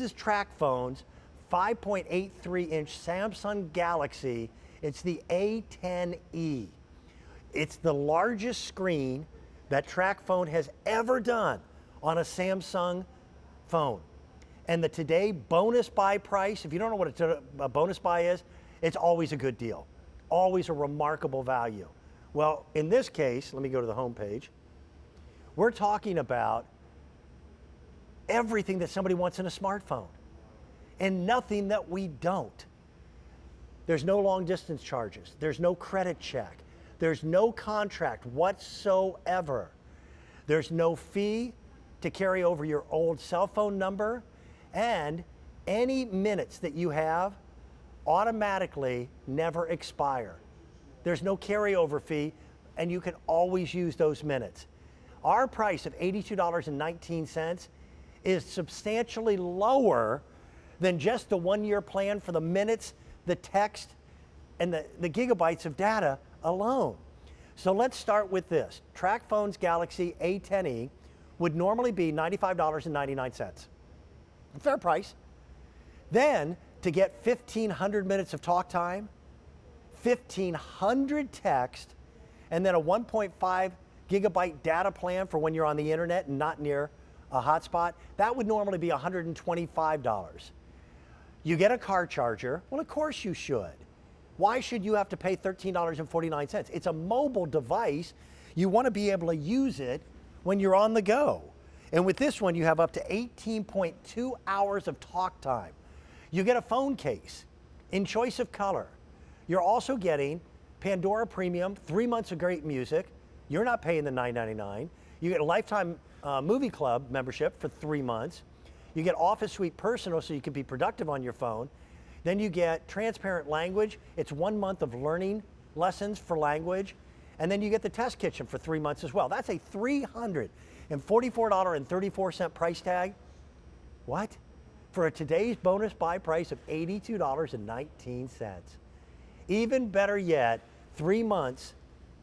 is TracFone's 5.83 inch Samsung Galaxy. It's the A10e. It's the largest screen that TracFone has ever done on a Samsung phone. And the today bonus buy price, if you don't know what a bonus buy is, it's always a good deal, always a remarkable value. Well, in this case, let me go to the home page. We're talking about everything that somebody wants in a smartphone and nothing that we don't. There's no long distance charges. There's no credit check. There's no contract whatsoever. There's no fee to carry over your old cell phone number and any minutes that you have automatically never expire. There's no carryover fee and you can always use those minutes. Our price of $82.19 is substantially lower than just the one year plan for the minutes, the text, and the, the gigabytes of data alone. So let's start with this. TracFone's Galaxy A10e would normally be $95.99. Fair price. Then to get 1,500 minutes of talk time, 1,500 text, and then a 1.5 gigabyte data plan for when you're on the internet and not near a hotspot, that would normally be $125. You get a car charger. Well, of course you should. Why should you have to pay $13.49? It's a mobile device. You want to be able to use it when you're on the go. And with this one, you have up to 18.2 hours of talk time. You get a phone case in choice of color. You're also getting Pandora Premium, three months of great music. You're not paying the $9.99. You get a lifetime uh, movie club membership for three months. You get Office Suite Personal so you can be productive on your phone. Then you get transparent language. It's one month of learning lessons for language. And then you get the test kitchen for three months as well. That's a $344.34 price tag. What? For a today's bonus buy price of $82.19. Even better yet, three months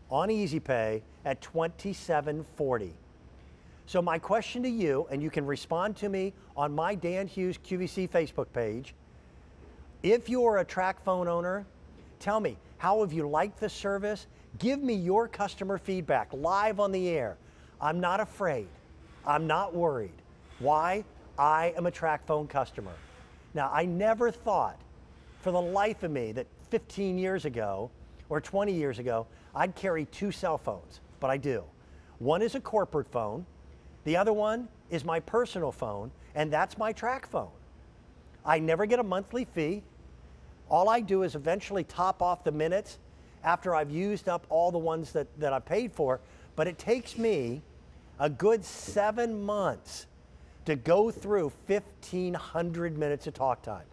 on Easy Pay at $27.40. So my question to you, and you can respond to me on my Dan Hughes QVC Facebook page. If you're a TracFone owner, tell me, how have you liked the service? Give me your customer feedback live on the air. I'm not afraid. I'm not worried. Why? I am a TracFone customer. Now, I never thought for the life of me that 15 years ago or 20 years ago, I'd carry two cell phones, but I do. One is a corporate phone, the other one is my personal phone, and that's my TracFone. I never get a monthly fee. All I do is eventually top off the minutes after I've used up all the ones that, that I paid for, but it takes me a good seven months to go through 1,500 minutes of talk time.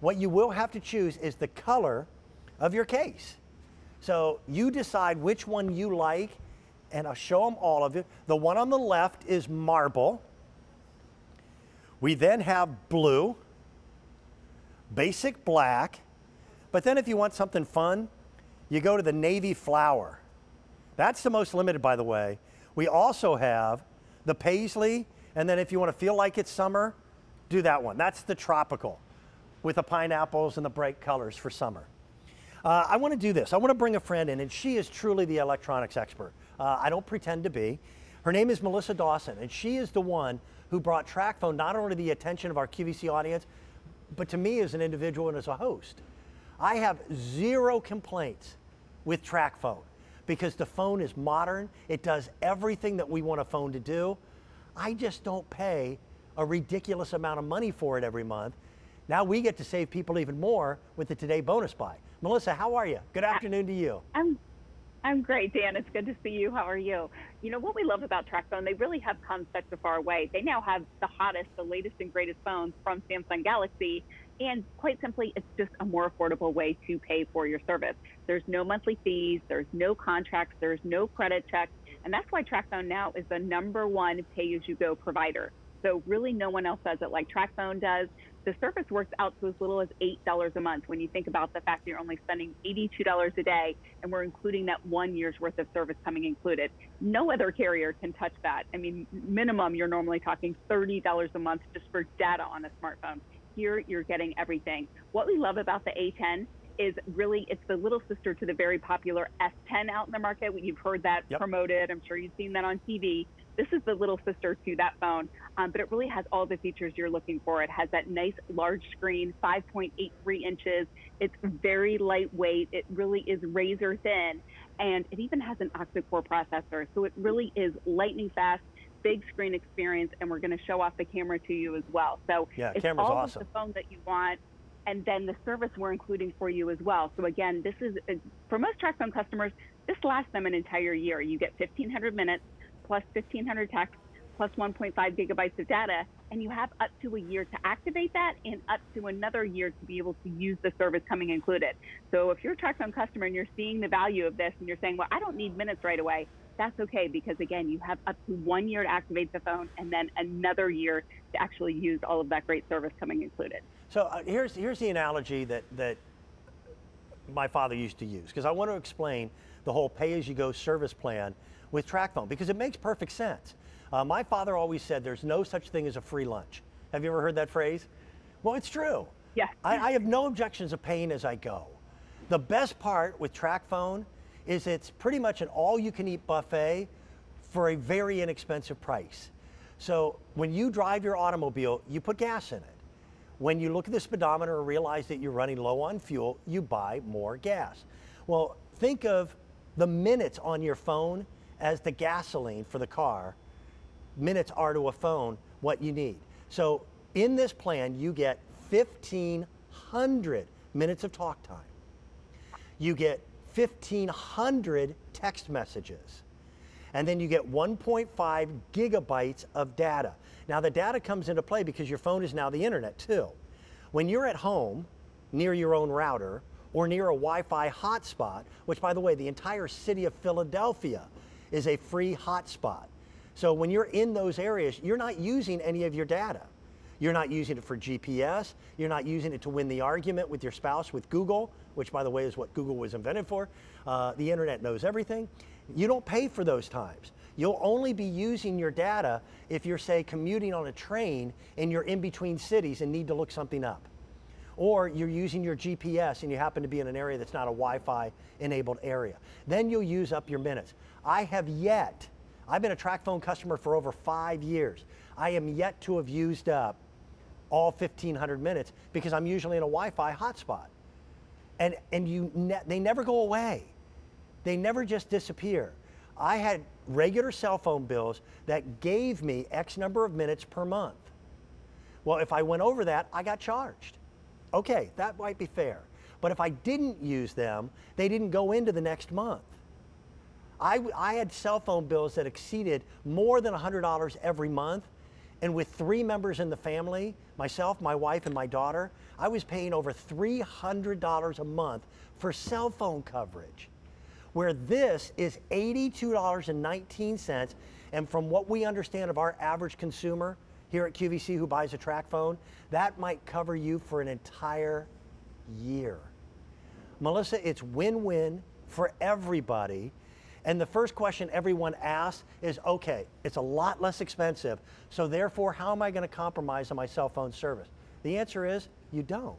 What you will have to choose is the color of your case. So you decide which one you like and I'll show them all of it. The one on the left is marble. We then have blue, basic black, but then if you want something fun, you go to the navy flower. That's the most limited, by the way. We also have the paisley, and then if you want to feel like it's summer, do that one. That's the tropical with the pineapples and the bright colors for summer. Uh, I want to do this. I want to bring a friend in, and she is truly the electronics expert. Uh, I don't pretend to be. Her name is Melissa Dawson, and she is the one who brought TracFone not only to the attention of our QVC audience, but to me as an individual and as a host. I have zero complaints with TracFone because the phone is modern. It does everything that we want a phone to do. I just don't pay a ridiculous amount of money for it every month. Now we get to save people even more with the Today bonus buy. Melissa, how are you? Good afternoon to you. I'm I'm great, Dan. It's good to see you. How are you? You know what we love about TracFone? They really have come such a far way. They now have the hottest, the latest and greatest phones from Samsung Galaxy, and quite simply, it's just a more affordable way to pay for your service. There's no monthly fees, there's no contracts, there's no credit checks, and that's why TracFone now is the number one pay-as-you-go provider. So really no one else does it like TracFone does. The service works out to as little as $8 a month when you think about the fact that you're only spending $82 a day and we're including that one year's worth of service coming included. No other carrier can touch that. I mean, minimum, you're normally talking $30 a month just for data on a smartphone. Here, you're getting everything. What we love about the A10 is really it's the little sister to the very popular S10 out in the market. You've heard that yep. promoted. I'm sure you've seen that on TV. This is the little sister to that phone, um, but it really has all the features you're looking for. It has that nice large screen, 5.83 inches. It's very lightweight. It really is razor thin, and it even has an octa-core processor. So it really is lightning fast, big screen experience, and we're going to show off the camera to you as well. So yeah, it's all awesome. the phone that you want and then the service we're including for you as well. So again, this is for most TracFone customers, this lasts them an entire year. You get 1,500 minutes plus 1,500 texts plus 1.5 gigabytes of data, and you have up to a year to activate that and up to another year to be able to use the service coming included. So if you're a TracFone customer and you're seeing the value of this and you're saying, well, I don't need minutes right away, that's okay because again, you have up to one year to activate the phone and then another year to actually use all of that great service coming included. So uh, here's here's the analogy that that my father used to use because I want to explain the whole pay-as-you-go service plan with TracFone because it makes perfect sense. Uh, my father always said there's no such thing as a free lunch. Have you ever heard that phrase? Well, it's true. Yeah. I, I have no objections of paying as I go. The best part with TracFone is it's pretty much an all-you-can-eat buffet for a very inexpensive price. So when you drive your automobile, you put gas in it. When you look at the speedometer and realize that you're running low on fuel, you buy more gas. Well, think of the minutes on your phone as the gasoline for the car. Minutes are to a phone what you need. So in this plan, you get 1,500 minutes of talk time. You get 1,500 text messages. And then you get 1.5 gigabytes of data. Now the data comes into play because your phone is now the internet too. When you're at home, near your own router, or near a Wi-Fi hotspot, which by the way, the entire city of Philadelphia is a free hotspot. So when you're in those areas, you're not using any of your data. You're not using it for GPS. You're not using it to win the argument with your spouse with Google, which by the way is what Google was invented for. Uh, the internet knows everything. You don't pay for those times. You'll only be using your data if you're say commuting on a train and you're in between cities and need to look something up. Or you're using your GPS and you happen to be in an area that's not a Wi-Fi enabled area. Then you'll use up your minutes. I have yet, I've been a TracFone customer for over five years. I am yet to have used up all 1,500 minutes because I'm usually in a Wi-Fi hotspot. And, and you ne they never go away. They never just disappear. I had regular cell phone bills that gave me X number of minutes per month. Well, if I went over that, I got charged. Okay, that might be fair. But if I didn't use them, they didn't go into the next month. I, I had cell phone bills that exceeded more than $100 every month and with three members in the family, myself, my wife, and my daughter, I was paying over $300 a month for cell phone coverage. Where this is $82.19, and from what we understand of our average consumer here at QVC who buys a TracFone, that might cover you for an entire year. Melissa, it's win-win for everybody and the first question everyone asks is, okay, it's a lot less expensive, so therefore, how am I going to compromise on my cell phone service? The answer is, you don't.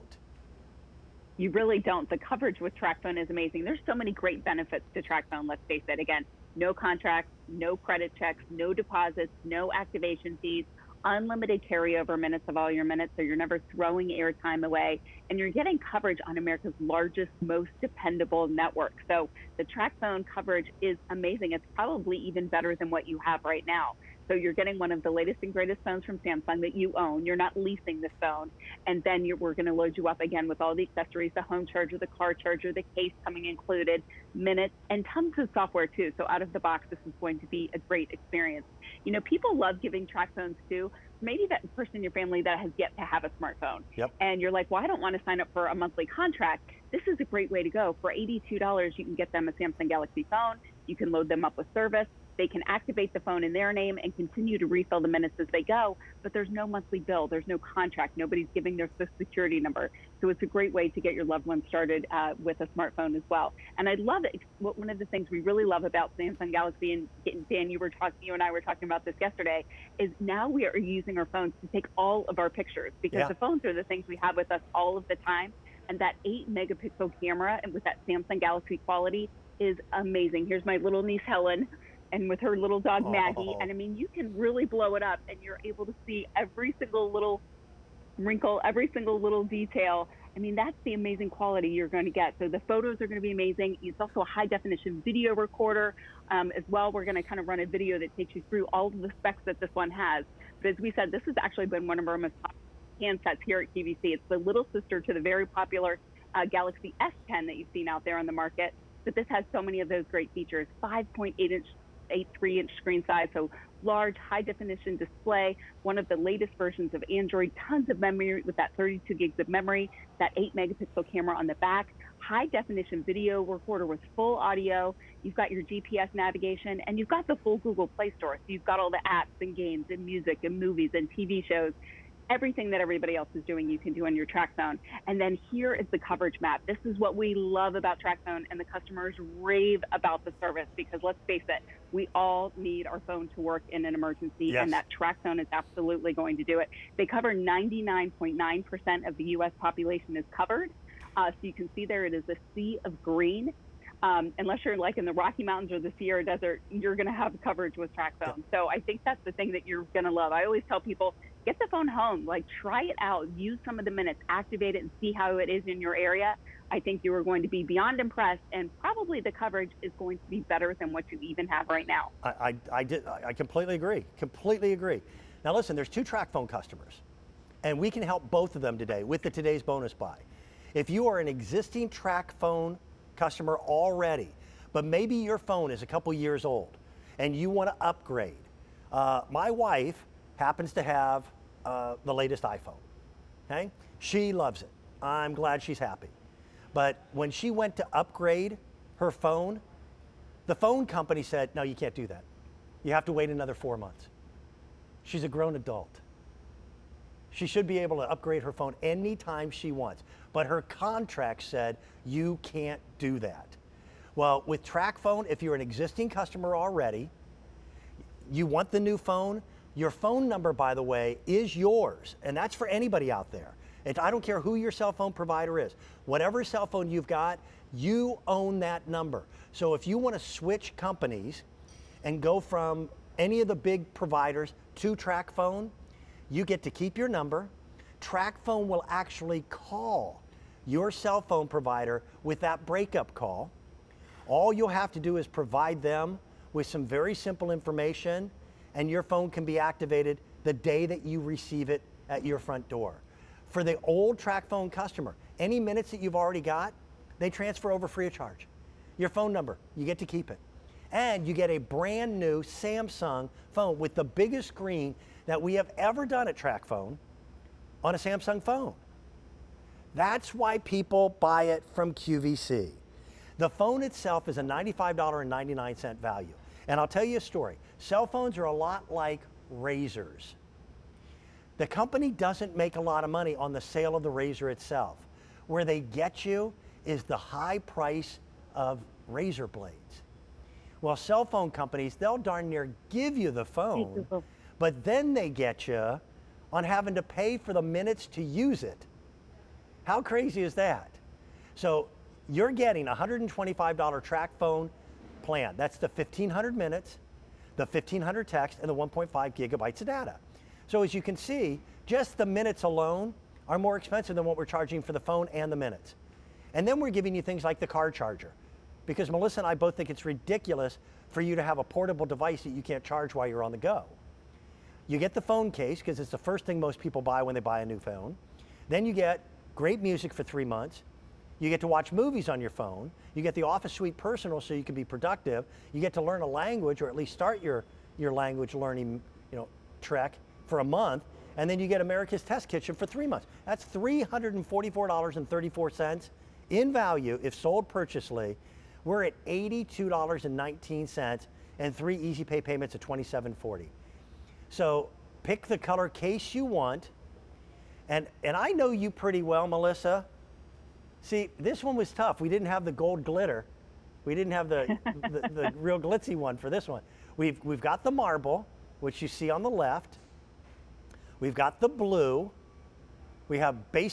You really don't. The coverage with TracFone is amazing. There's so many great benefits to TracFone, let's face it. Again, no contracts, no credit checks, no deposits, no activation fees, unlimited carryover minutes of all your minutes, so you're never throwing airtime away, and you're getting coverage on America's largest, most dependable network. So the TracFone coverage is amazing. It's probably even better than what you have right now. So you're getting one of the latest and greatest phones from Samsung that you own. You're not leasing this phone. And then we're going to load you up again with all the accessories, the home charger, the car charger, the case coming included, minutes, and tons of software too. So out of the box, this is going to be a great experience. You know, people love giving TracFones too. Maybe that person in your family that has yet to have a smartphone. Yep. And you're like, well, I don't want to sign up for a monthly contract. This is a great way to go. For $82, you can get them a Samsung Galaxy phone. You can load them up with service They can activate the phone in their name and continue to refill the minutes as they go, but there's no monthly bill, there's no contract, nobody's giving their social security number. So it's a great way to get your loved one started uh, with a smartphone as well. And I love it. One of the things we really love about Samsung Galaxy, and Dan, you were talking, you and I were talking about this yesterday, is now we are using our phones to take all of our pictures because yeah. the phones are the things we have with us all of the time. And that eight megapixel camera and with that Samsung Galaxy quality is amazing. Here's my little niece Helen and with her little dog Maggie. Oh. And I mean, you can really blow it up and you're able to see every single little wrinkle, every single little detail. I mean, that's the amazing quality you're going to get. So the photos are going to be amazing. It's also a high definition video recorder um, as well. We're going to kind of run a video that takes you through all of the specs that this one has. But as we said, this has actually been one of our most popular handsets here at QVC. It's the little sister to the very popular uh, Galaxy S10 that you've seen out there on the market. But this has so many of those great features 5.8 inch 8.3 inch screen size, so large, high definition display, one of the latest versions of Android, tons of memory with that 32 gigs of memory, that 8 megapixel camera on the back, high definition video recorder with full audio. You've got your GPS navigation, and you've got the full Google Play Store. So you've got all the apps and games and music and movies and TV shows everything that everybody else is doing, you can do on your TracFone. And then here is the coverage map. This is what we love about TracFone, and the customers rave about the service because let's face it, we all need our phone to work in an emergency, yes. and that TracFone is absolutely going to do it. They cover 99.9% of the U.S. population is covered. Uh, so you can see there it is a sea of green. Um, unless you're like in the Rocky Mountains or the Sierra Desert, you're going to have coverage with TracFone. So I think that's the thing that you're going to love. I always tell people get the phone home, like try it out, use some of the minutes, activate it, and see how it is in your area. I think you are going to be beyond impressed, and probably the coverage is going to be better than what you even have right now. I, I, I did, I completely agree. Completely agree. Now, listen, there's two TracFone customers, and we can help both of them today with the today's bonus buy. If you are an existing TracFone customer already, but maybe your phone is a couple years old and you want to upgrade, uh, my wife happens to have uh, the latest iPhone. Okay? She loves it. I'm glad she's happy. But when she went to upgrade her phone, the phone company said, no, you can't do that. You have to wait another four months. She's a grown adult. She should be able to upgrade her phone anytime she wants. But her contract said you can't do that. Well, with TracFone, if you're an existing customer already, you want the new phone, your phone number, by the way, is yours, and that's for anybody out there. And I don't care who your cell phone provider is. Whatever cell phone you've got, you own that number. So if you want to switch companies and go from any of the big providers to TracFone, you get to keep your number. TracFone will actually call your cell phone provider with that breakup call. All you'll have to do is provide them with some very simple information and your phone can be activated the day that you receive it at your front door. For the old TracFone customer, any minutes that you've already got, they transfer over free of charge. Your phone number, you get to keep it. And you get a brand new Samsung phone with the biggest screen that we have ever done at TracFone on a Samsung phone. That's why people buy it from QVC. The phone itself is a $95.99 value. And I'll tell you a story. Cell phones are a lot like razors. The company doesn't make a lot of money on the sale of the razor itself. Where they get you is the high price of razor blades. Well, cell phone companies, they'll darn near give you the phone, but then they get you on having to pay for the minutes to use it. How crazy is that? So you're getting a $125 TracFone plan. That's the 1500 minutes, the 1500 text, and the 1.5 gigabytes of data. So as you can see, just the minutes alone are more expensive than what we're charging for the phone and the minutes. And then we're giving you things like the car charger. Because Melissa and I both think it's ridiculous for you to have a portable device that you can't charge while you're on the go. You get the phone case because it's the first thing most people buy when they buy a new phone. Then you get great music for three months. You get to watch movies on your phone. You get the Office Suite Personal so you can be productive. You get to learn a language or at least start your, your language learning you know, trek for a month. And then you get America's Test Kitchen for three months. That's $344.34 in value if sold purchasely. We're at $82.19 and three easy pay payments of 27.40. So pick the color case you want. And, and I know you pretty well, Melissa. See, this one was tough. We didn't have the gold glitter. We didn't have the, the, the, real glitzy one for this one. We've, we've got the marble, which you see on the left. We've got the blue. We have base